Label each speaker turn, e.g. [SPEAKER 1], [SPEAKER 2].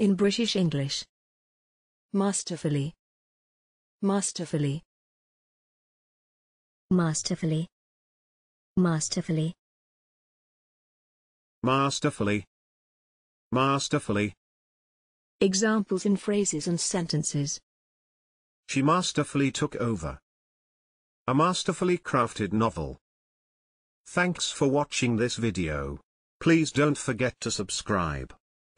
[SPEAKER 1] In British English. Masterfully. Masterfully.
[SPEAKER 2] Masterfully. Masterfully.
[SPEAKER 3] Masterfully. Masterfully.
[SPEAKER 1] Examples in phrases and sentences.
[SPEAKER 3] She masterfully took over. A masterfully crafted novel. Thanks for watching this video. Please don't forget to subscribe.